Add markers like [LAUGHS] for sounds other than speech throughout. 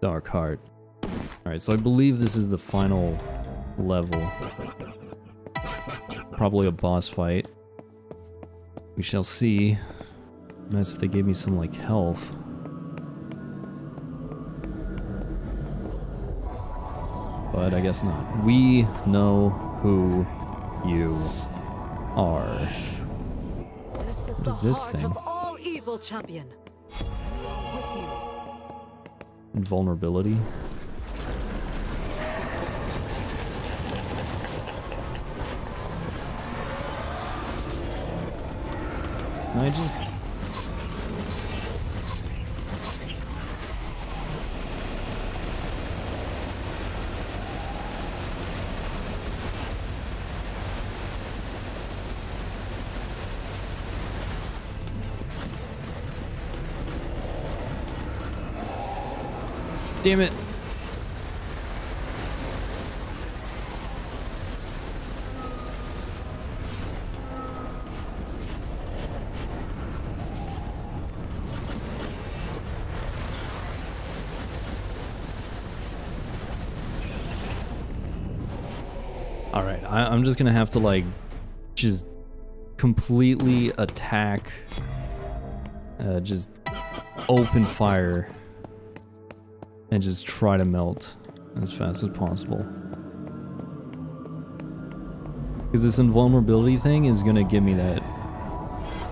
Dark Heart. Alright, so I believe this is the final level. Probably a boss fight. We shall see. Nice if they gave me some, like, health. But I guess not. We know who you are. This is What is this thing? all evil champion. Invulnerability. I just... Damn it. Alright, I'm just gonna have to like just completely attack, uh, just open fire and just try to melt as fast as possible. Because this invulnerability thing is gonna give me that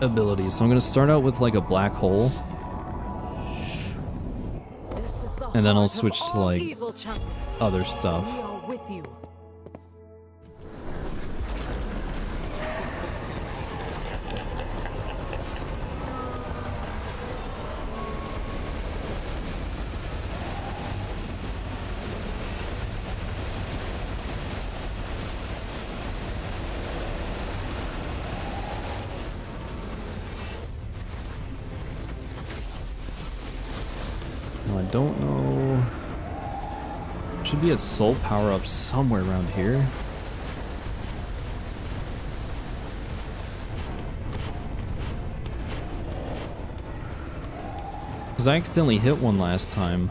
ability. So I'm gonna start out with like a black hole, the And then I'll switch to, like, other stuff. Don't know. Should be a soul power up somewhere around here. Because I accidentally hit one last time.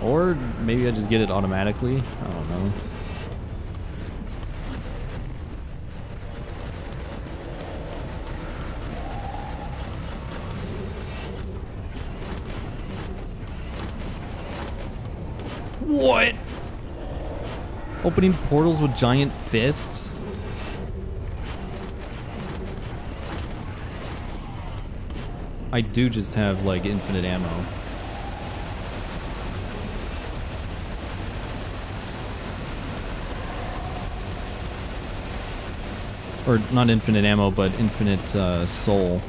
Or maybe I just get it automatically. I don't know. Opening portals with giant fists? I do just have like infinite ammo. Or not infinite ammo, but infinite uh, soul.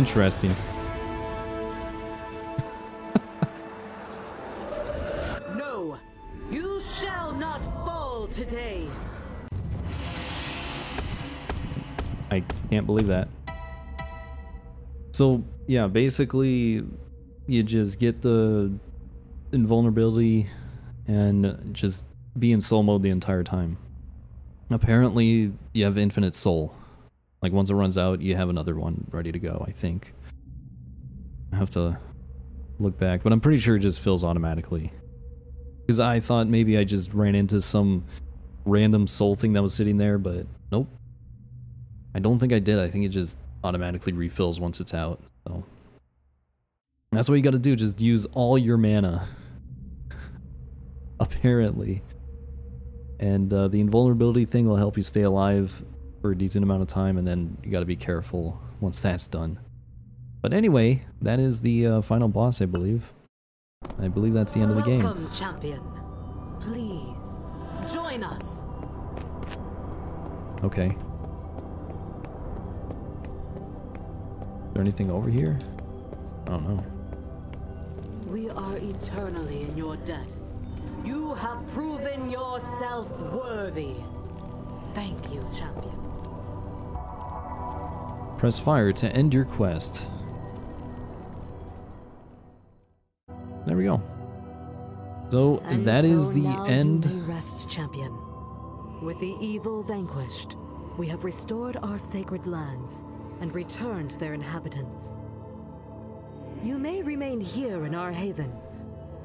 Interesting. No, you shall not fall today. I can't believe that. So, yeah, basically, you just get the invulnerability and just be in soul mode the entire time. Apparently, you have infinite soul. Like, once it runs out, you have another one ready to go, I think. I have to look back, but I'm pretty sure it just fills automatically. Because I thought maybe I just ran into some random soul thing that was sitting there, but nope. I don't think I did. I think it just automatically refills once it's out. So that's what you got to do. Just use all your mana. [LAUGHS] Apparently. And uh, the invulnerability thing will help you stay alive for a decent amount of time, and then you got to be careful once that's done. But anyway, that is the uh, final boss, I believe. I believe that's the end of the game. Welcome, champion. Please join us. Okay. Is there anything over here? I don't know. We are eternally in your debt. You have proven yourself worthy. Thank you, champion. Press fire to end your quest. There we go. So And that is so the end. rest, champion. With the evil vanquished, we have restored our sacred lands and returned their inhabitants. You may remain here in our haven,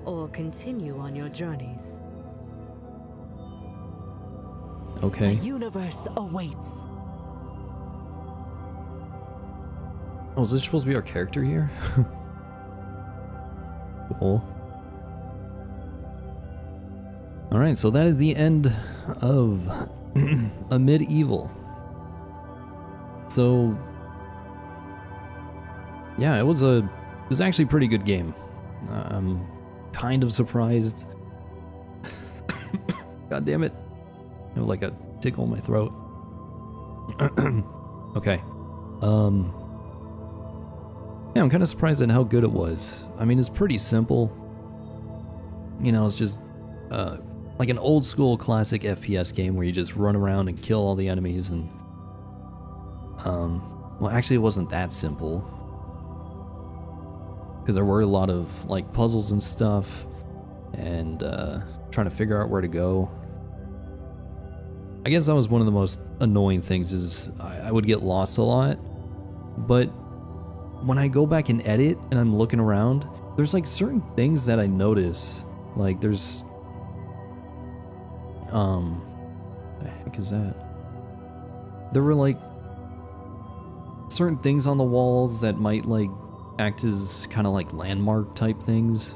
or continue on your journeys. Okay. The universe awaits. Oh, is this supposed to be our character here? [LAUGHS] cool. Alright, so that is the end of [CLEARS THROAT] Amid Evil. So yeah, it was a it was actually a pretty good game. I'm kind of surprised. [COUGHS] God damn it. I have like a tickle in my throat. [CLEARS THROAT] okay. Um yeah, I'm kind of surprised at how good it was. I mean, it's pretty simple. You know, it's just uh, like an old school classic FPS game where you just run around and kill all the enemies and um well actually it wasn't that simple because there were a lot of like puzzles and stuff and uh trying to figure out where to go i guess that was one of the most annoying things is i, I would get lost a lot but when i go back and edit and i'm looking around there's like certain things that i notice. Like there's um the heck is that? There were like certain things on the walls that might like act as kind of like landmark type things.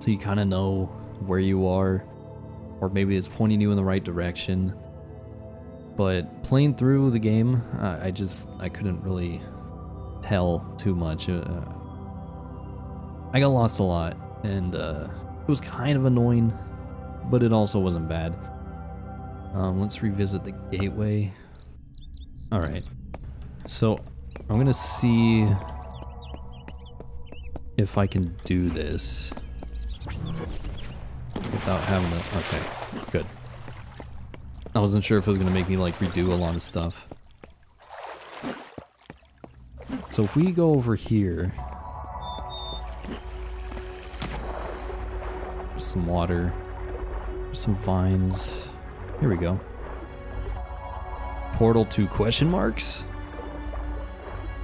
So you kind of know where you are or maybe it's pointing you in the right direction. But playing through the game i, I just i couldn't really tell too much uh, i got lost a lot and uh, it was kind of annoying but it also wasn't bad um, let's revisit the gateway all right so I'm gonna see if I can do this without having to. Okay, good. I wasn't sure if it was gonna make me like redo a lot of stuff. So if we go over here, some water, some vines. Here we go. Portal to question marks.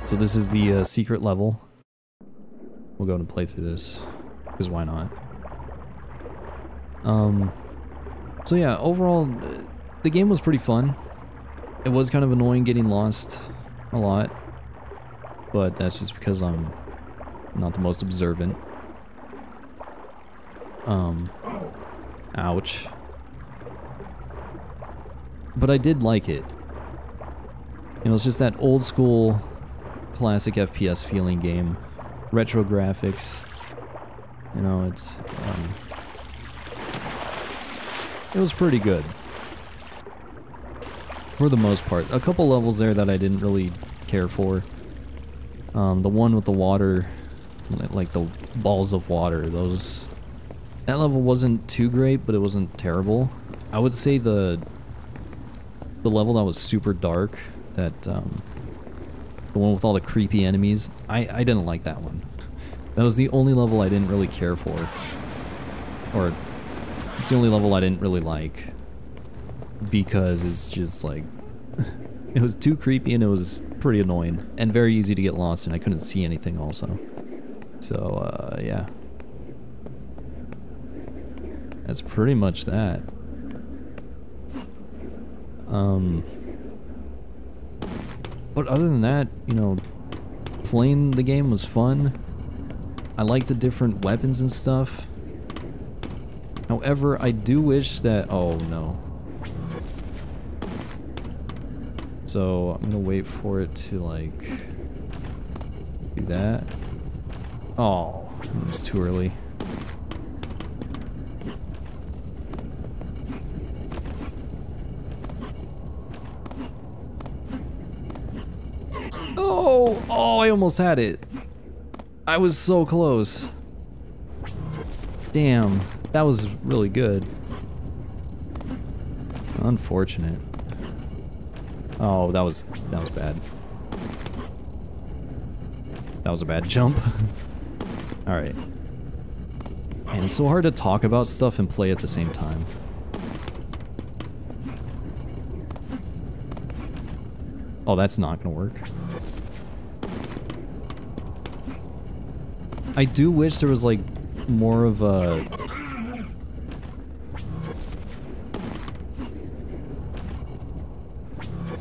So this is the uh, secret level. We'll go and play through this, because why not? Um, so yeah, overall, the game was pretty fun. It was kind of annoying getting lost a lot, but that's just because I'm not the most observant. Um, ouch. But I did like it. You know, it's just that old school classic FPS feeling game. Retro graphics. You know, it's um, it was pretty good. For the most part. A couple levels there that I didn't really care for. Um, the one with the water, like the balls of water, those... That level wasn't too great, but it wasn't terrible. I would say the the level that was super dark, that um, the one with all the creepy enemies, I, I didn't like that one. That was the only level I didn't really care for. Or, it's the only level I didn't really like. Because it's just like, [LAUGHS] it was too creepy and it was pretty annoying. And very easy to get lost and I couldn't see anything also. So, uh, yeah. That's pretty much that. Um... But other than that, you know, playing the game was fun. I like the different weapons and stuff. However, I do wish that... Oh, no. So, I'm gonna wait for it to, like... Do that. Oh, it was too early. Oh, oh, I almost had it. I was so close. Damn, that was really good. Unfortunate. Oh, that was that was bad. That was a bad jump. [LAUGHS] Alright. And it's so hard to talk about stuff and play at the same time. Oh, that's not gonna work. I do wish there was like more of a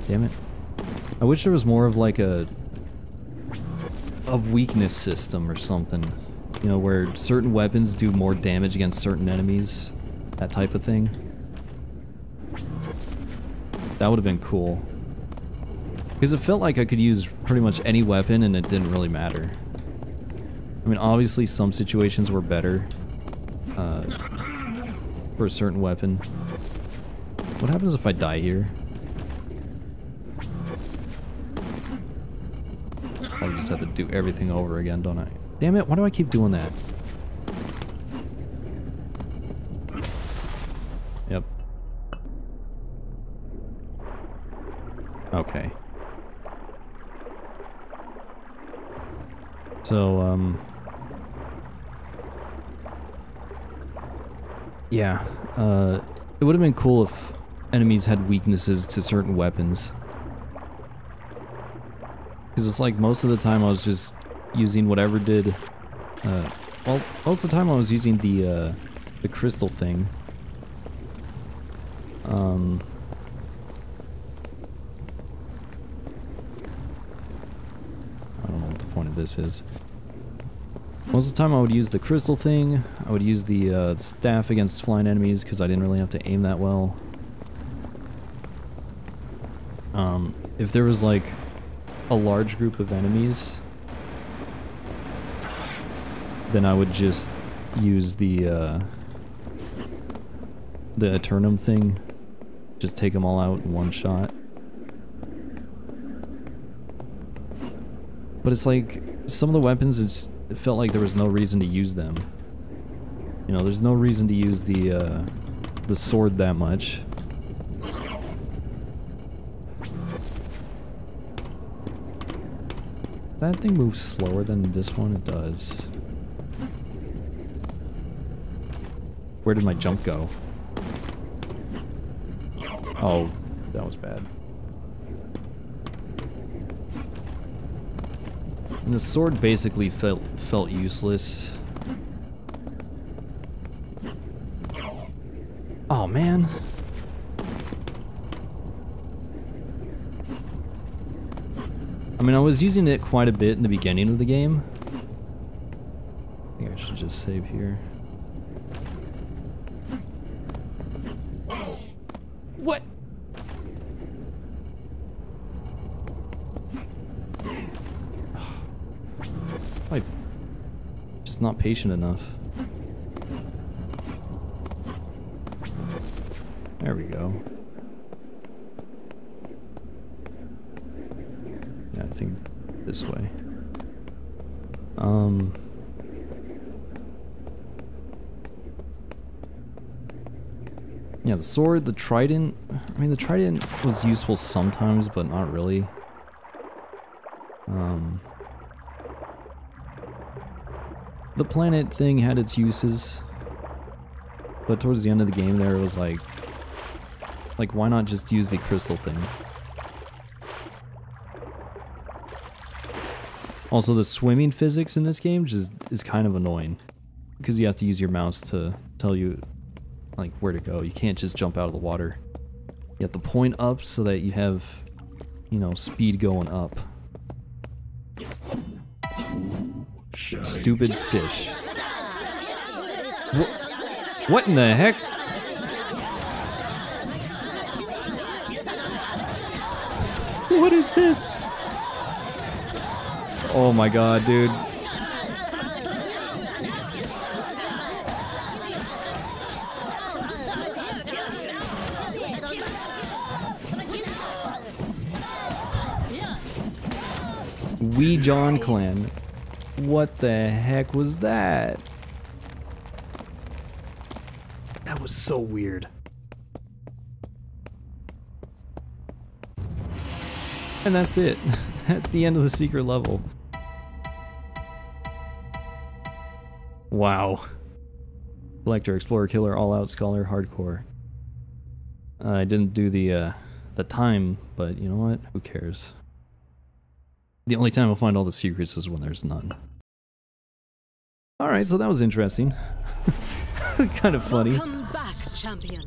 Damn it. I wish there was more of like a a weakness system or something. You know, where certain weapons do more damage against certain enemies. That type of thing. That would have been cool. Because it felt like I could use pretty much any weapon and it didn't really matter. I mean, obviously some situations were better uh, for a certain weapon. What happens if I die here? Just have to do everything over again, don't I? Damn it, why do I keep doing that? Yep. Okay. So, um... Yeah, uh, it would have been cool if enemies had weaknesses to certain weapons. Because it's like most of the time I was just using whatever did... Uh, well, most of the time I was using the, uh, the crystal thing. Um... I don't know what the point of this is. Most of the time I would use the crystal thing, I would use the uh, staff against flying enemies because I didn't really have to aim that well. Um, if there was like a large group of enemies, then I would just use the uh, the Eternum thing, just take them all out in one shot. But it's like, some of the weapons, it's, it felt like there was no reason to use them. You know, there's no reason to use the, uh, the sword that much. That thing moves slower than this one, it does. Where did my jump go? Oh, that was bad. And the sword basically felt felt useless. Oh man. I mean, I was using it quite a bit in the beginning of the game. I think I should just save here. What? [SIGHS] I'm just not patient enough. There we go. Yeah, I think this way. Um... Yeah, the sword, the trident. I mean, the trident was useful sometimes, but not really. Um, the planet thing had its uses, but towards the end of the game, there it was like, like why not just use the crystal thing? Also, the swimming physics in this game just is kind of annoying because you have to use your mouse to tell you like where to go. You can't just jump out of the water. You have to point up so that you have, you know, speed going up. Stupid fish. Wh what in the heck? What is this? Oh my god, dude. Wee John Clan. What the heck was that? That was so weird. And that's it. [LAUGHS] That's the end of the secret level. Wow. Collector, Explorer, Killer, All Out, Scholar, Hardcore. Uh, I didn't do the, uh, the time, but you know what? Who cares? The only time I'll find all the secrets is when there's none. Alright, so that was interesting. [LAUGHS] kind of funny. Welcome back, champion.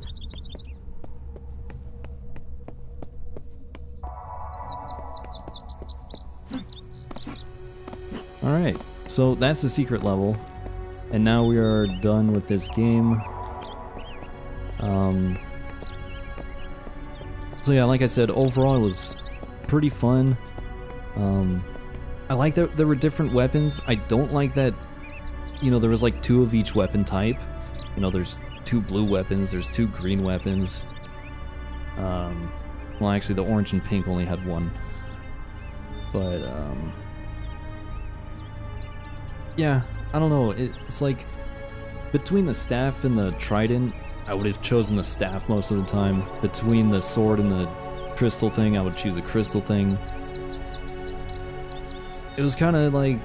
Alright, so that's the secret level. And now we are done with this game. Um, so yeah, like I said, overall it was pretty fun. Um, I like that there were different weapons. I don't like that, you know, there was like two of each weapon type. You know, there's two blue weapons, there's two green weapons. Um, well, actually, the orange and pink only had one. But, um, yeah, I don't know. It's like between the staff and the trident, I would have chosen the staff most of the time. Between the sword and the crystal thing, I would choose a crystal thing. It was kind of like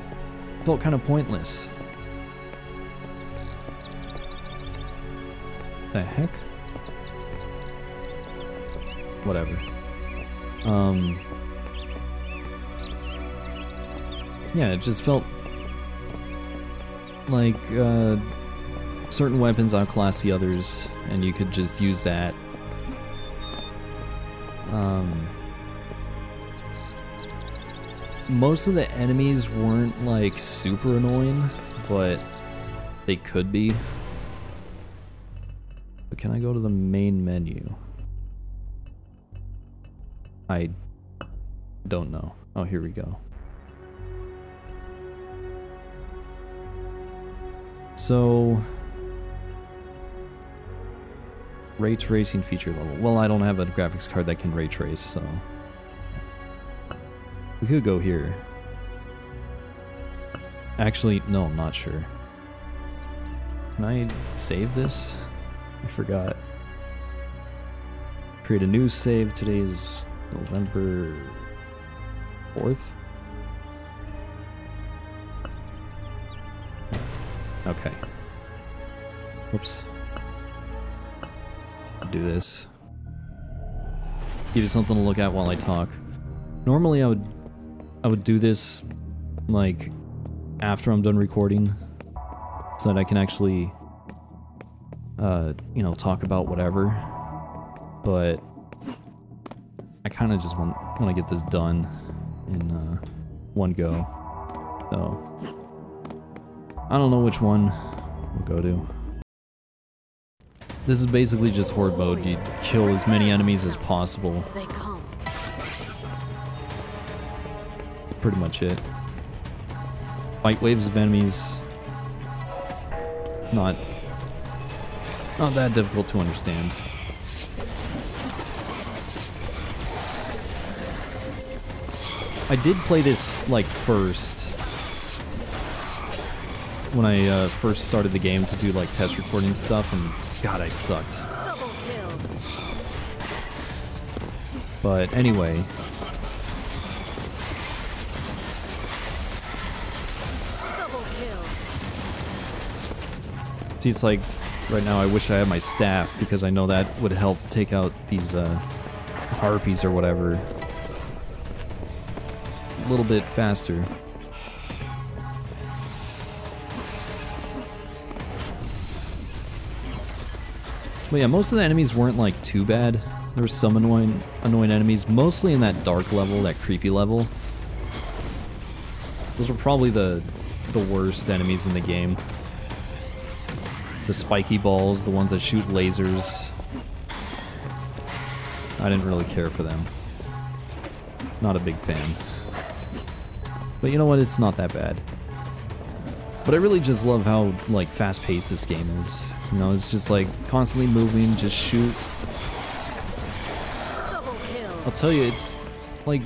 felt kind of pointless. The heck? Whatever. Um. Yeah, it just felt like uh, certain weapons outclass the others, and you could just use that. Um, most of the enemies weren't like super annoying, but they could be. But can I go to the main menu? I don't know. Oh, here we go. So, ray tracing feature level. Well, I don't have a graphics card that can ray trace, so we could go here. Actually, no, I'm not sure. Can I save this? I forgot. Create a new save. Today is November 4th. Okay. Whoops. Do this. Give you something to look at while I talk. Normally I would I would do this like after I'm done recording so that I can actually uh, you know, talk about whatever. But I kind of just want want to get this done in uh, one go. So I don't know which one we'll go to. This is basically just horde mode. You kill as many enemies as possible. Pretty much it. Fight waves of enemies. Not not that difficult to understand. I did play this like first when I uh, first started the game to do like test recording stuff, and God, I sucked. But anyway, see, it's like right now I wish I had my staff because I know that would help take out these uh, harpies or whatever a little bit faster. But yeah, most of the enemies weren't like too bad. There were some annoying annoying enemies, mostly in that dark level, that creepy level. Those were probably the the worst enemies in the game. The spiky balls, the ones that shoot lasers. I didn't really care for them. Not a big fan. But you know what? It's not that bad. But I really just love how like fast-paced this game is. You know, it's just like constantly moving, just shoot. I'll tell you, it's like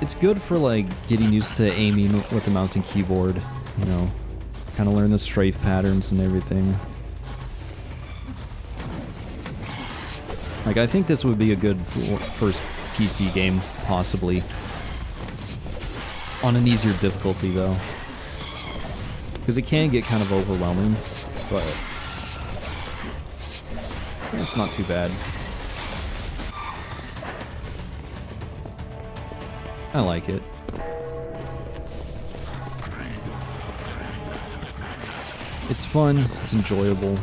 it's good for like getting used to aiming with the mouse and keyboard, you know, kind of learn the strafe patterns and everything. Like, I think this would be a good first PC game, possibly. On an easier difficulty, though. Because it can get kind of overwhelming, but... It's not too bad. I like it. It's fun, it's enjoyable.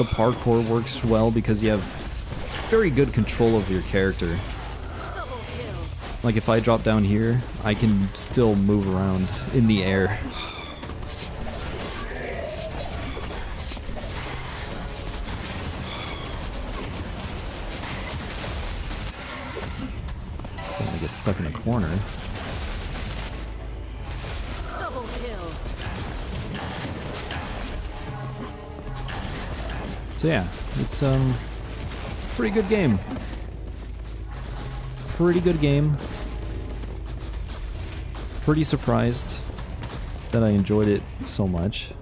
The parkour works well because you have very good control of your character. Like if I drop down here, I can still move around in the air. I get stuck in a corner. So yeah, it's um pretty good game. Pretty good game. Pretty surprised that I enjoyed it so much.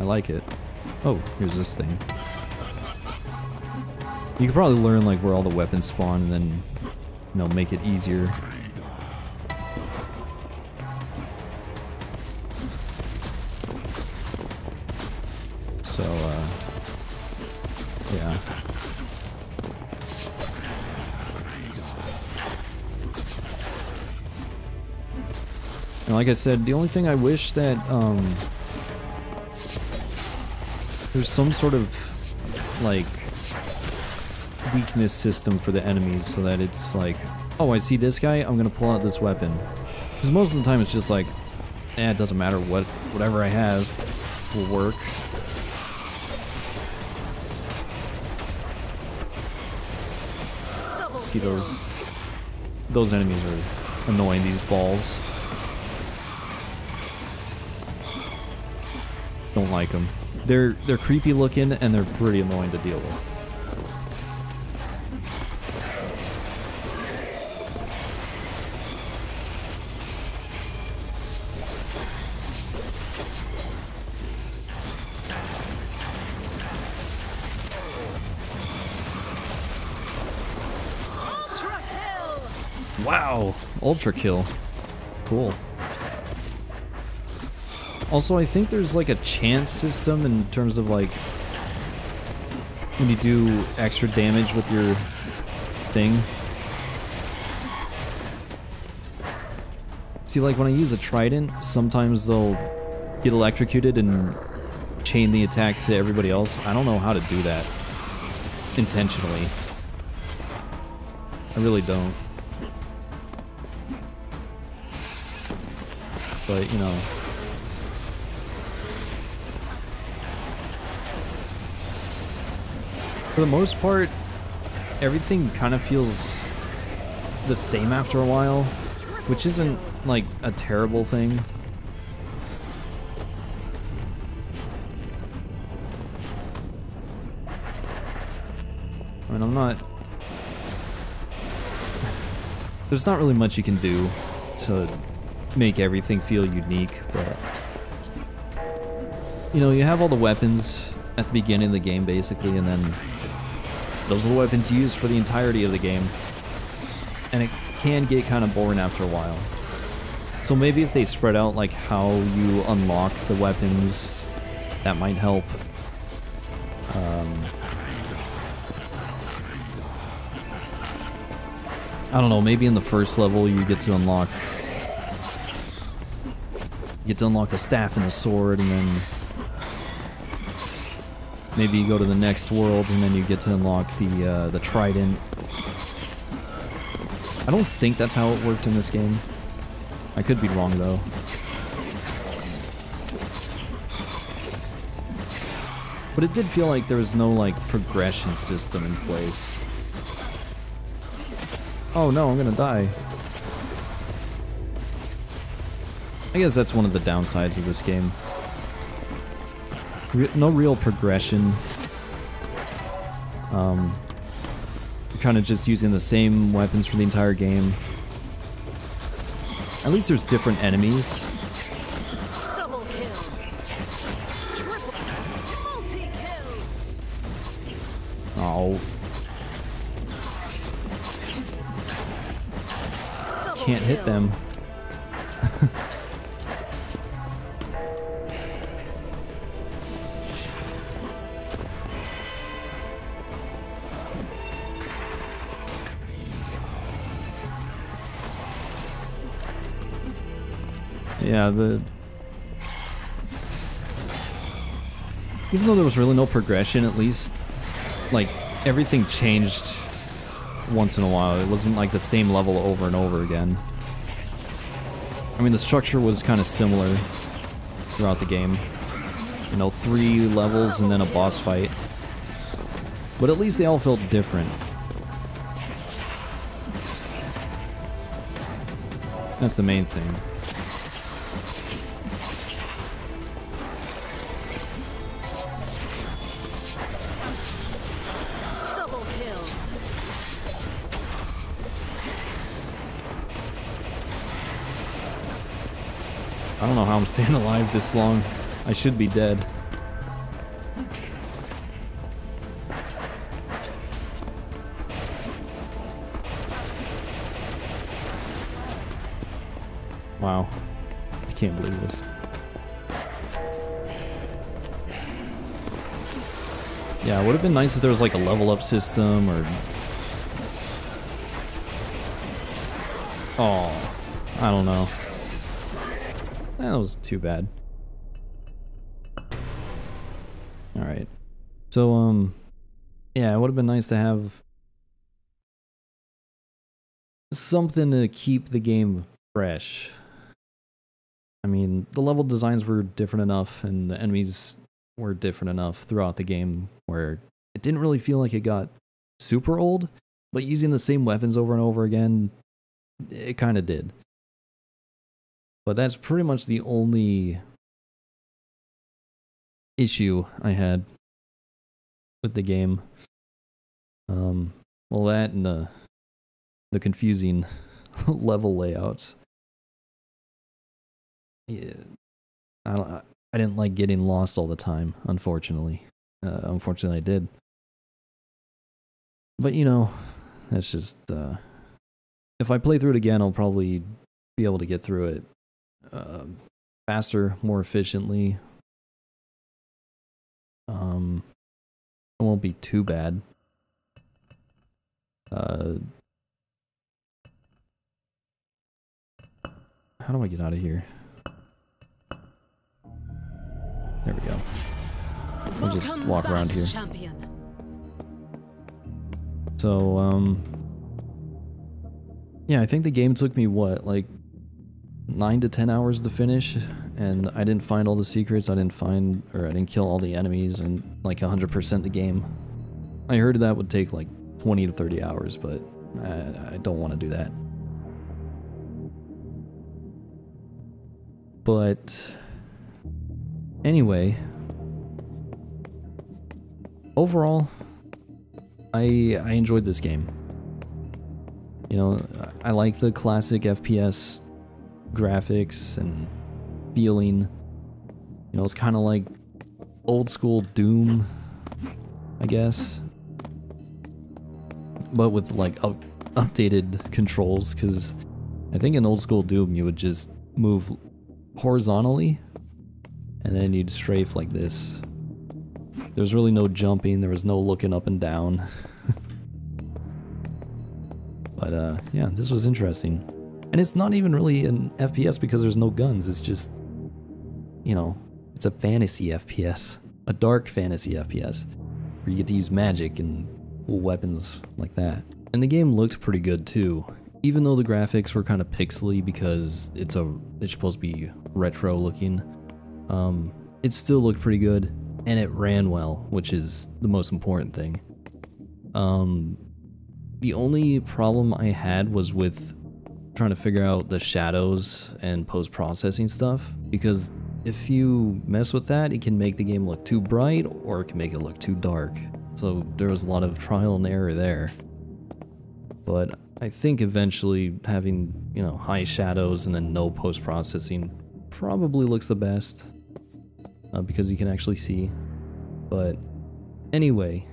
I like it. Oh, here's this thing. You could probably learn like where all the weapons spawn and then, you know, make it easier. So, uh, yeah. And like I said, the only thing I wish that, um, there's some sort of, like, weakness system for the enemies so that it's like, oh, I see this guy, I'm gonna pull out this weapon. Because most of the time it's just like, eh, it doesn't matter what, whatever I have will work. See those those enemies are annoying these balls. Don't like them they're they're creepy looking and they're pretty annoying to deal with Wow, ultra kill. Cool. Also, I think there's like a chance system in terms of like when you do extra damage with your thing. See, like when I use a trident, sometimes they'll get electrocuted and chain the attack to everybody else. I don't know how to do that intentionally. I really don't. But you know. For the most part, everything kind of feels the same after a while, which isn't like a terrible thing. I mean, I'm not... [LAUGHS] There's not really much you can do to make everything feel unique, but you know, you have all the weapons at the beginning of the game basically, and then those are the weapons used for the entirety of the game. And it can get kind of boring after a while. So maybe if they spread out like how you unlock the weapons, that might help. Um, I don't know, maybe in the first level you get to unlock get to unlock the staff and the sword, and then maybe you go to the next world, and then you get to unlock the uh, the trident. I don't think that's how it worked in this game. I could be wrong though. But it did feel like there was no like progression system in place. Oh no, I'm gonna die. I guess that's one of the downsides of this game. Re no real progression. Um, you're kind of just using the same weapons for the entire game. At least there's different enemies. Double kill. Triple. Multi-kill. Oh, Double can't hit them. Even though there was really no progression, at least like everything changed once in a while. It wasn't like the same level over and over again. I mean, the structure was kind of similar throughout the game. You know, three levels and then a boss fight. But at least they all felt different. That's the main thing. How I'm staying alive this long. I should be dead. Wow. I can't believe this. Yeah, it would have been nice if there was like a level up system or... Oh, I don't know. That was too bad. Alright. So, um, yeah, it would have been nice to have something to keep the game fresh. I mean, the level designs were different enough and the enemies were different enough throughout the game where it didn't really feel like it got super old, but using the same weapons over and over again, it kind of did. But that's pretty much the only issue I had with the game. Um, well, that and the the confusing [LAUGHS] level layouts. Yeah, I. I didn't like getting lost all the time. Unfortunately, uh, unfortunately, I did. But you know, that's just. Uh, if I play through it again, I'll probably be able to get through it uh, faster, more efficiently. Um, it won't be too bad. Uh, how do I get out of here? There we go. I'll just walk back, around here. Champion. So, um, yeah, I think the game took me what, like nine to ten hours to finish, and I didn't find all the secrets. I didn't find, or I didn't kill all the enemies, and like 100% the game. I heard that would take like 20 to 30 hours, but I, I don't want to do that. But anyway, overall, I I enjoyed this game. You know, I like the classic FPS graphics and feeling. You know, it's kind of like old school Doom, I guess. But with like up, updated controls, because I think in old school Doom you would just move horizontally and then you'd strafe like this. There's really no jumping, there was no looking up and down. [LAUGHS] but uh, yeah, this was interesting. And it's not even really an FPS because there's no guns, it's just, you know, it's a fantasy FPS. A dark fantasy FPS. Where you get to use magic and cool weapons like that. And the game looked pretty good too. Even though the graphics were kind of pixely because it's a it's supposed to be retro looking, um, it still looked pretty good and it ran well, which is the most important thing. Um, the only problem I had was with trying to figure out the shadows and post-processing stuff because if you mess with that, it can make the game look too bright or it can make it look too dark. So there was a lot of trial and error there. But I think eventually having, you know, high shadows and then no post-processing probably looks the best uh, because you can actually see. But anyway,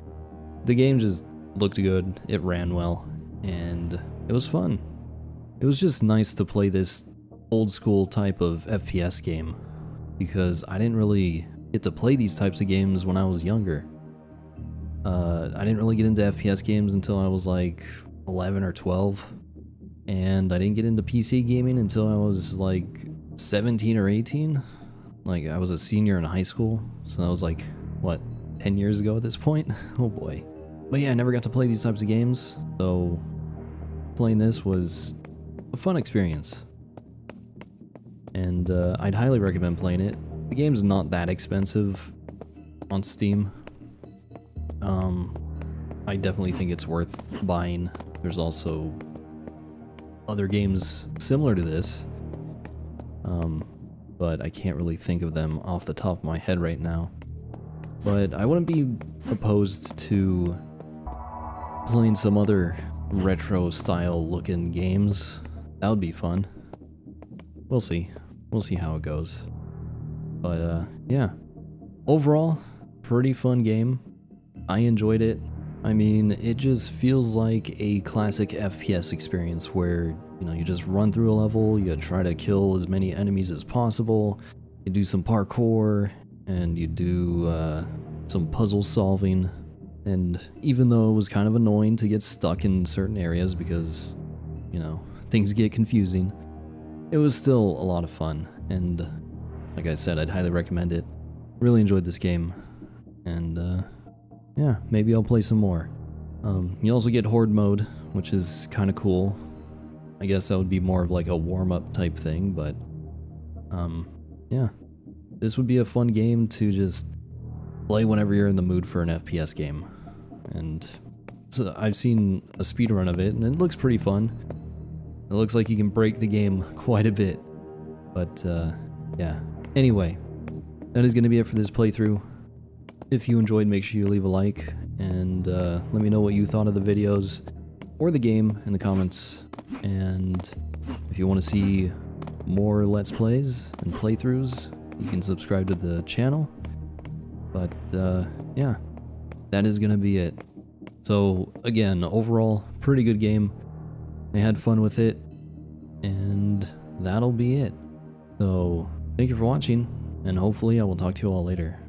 the game just looked good, it ran well, and it was fun. It was just nice to play this old school type of FPS game because I didn't really get to play these types of games when I was younger. Uh, I didn't really get into FPS games until I was like 11 or 12, and I didn't get into PC gaming until I was like 17 or 18. Like, I was a senior in high school, so that was like, what, 10 years ago at this point? [LAUGHS] oh boy. But yeah, I never got to play these types of games, so playing this was a fun experience. And uh, I'd highly recommend playing it. The game's not that expensive on Steam. Um, I definitely think it's worth buying. There's also other games similar to this. Um, but I can't really think of them off the top of my head right now. But I wouldn't be opposed to playing some other retro style looking games. That would be fun. We'll see. We'll see how it goes. But uh, yeah. Overall, pretty fun game. I enjoyed it. I mean, it just feels like a classic FPS experience where, you know, you just run through a level, you try to kill as many enemies as possible, you do some parkour, and you do uh, some puzzle solving. And even though it was kind of annoying to get stuck in certain areas because, you know, things get confusing, it was still a lot of fun. And like I said, I'd highly recommend it. Really enjoyed this game. And, uh, yeah, maybe I'll play some more. Um, you also get Horde mode, which is kind of cool. I guess that would be more of like a warm-up type thing, but um, yeah. This would be a fun game to just play whenever you're in the mood for an FPS game. And so I've seen a speedrun of it, and it looks pretty fun. It looks like you can break the game [LAUGHS] quite a bit. But, uh, yeah. Anyway, that is going to be it for this playthrough. If you enjoyed, make sure you leave a like, and uh, let me know what you thought of the videos or the game in the comments. And if you want to see more Let's Plays and playthroughs, you can subscribe to the channel. But uh, yeah, that is going to be it. So again, overall, pretty good game. I had fun with it, and that'll be it. So thank you for watching, and hopefully I will talk to you all later.